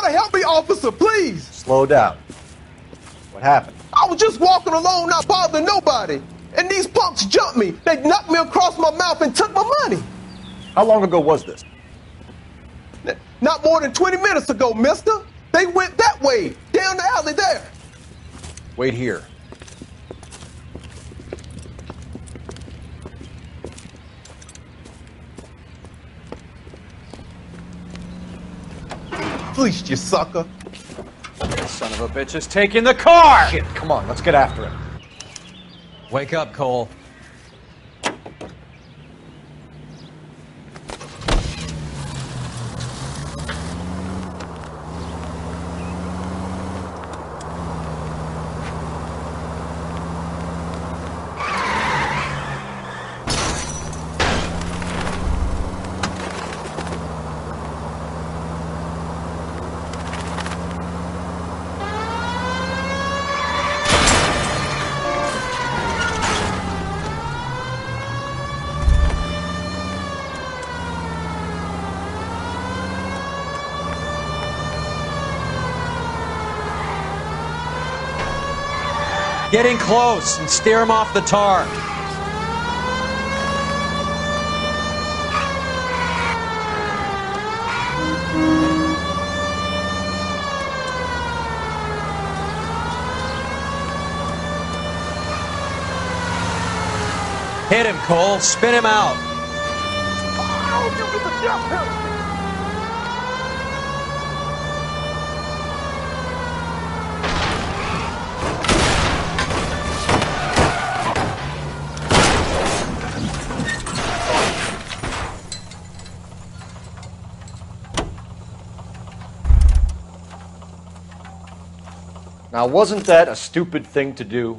gotta help me, officer, please. Slow down. What happened? I was just walking alone, not bothering nobody. And these punks jumped me. They knocked me across my mouth and took my money. How long ago was this? Not more than 20 minutes ago, mister. They went that way, down the alley there. Wait here. Fleeced you, sucker. Son of a bitch is taking the car! Shit, come on, let's get after him. Wake up, Cole. Get in close and steer him off the tar. Hit him, Cole. Spin him out. Now, wasn't that a stupid thing to do?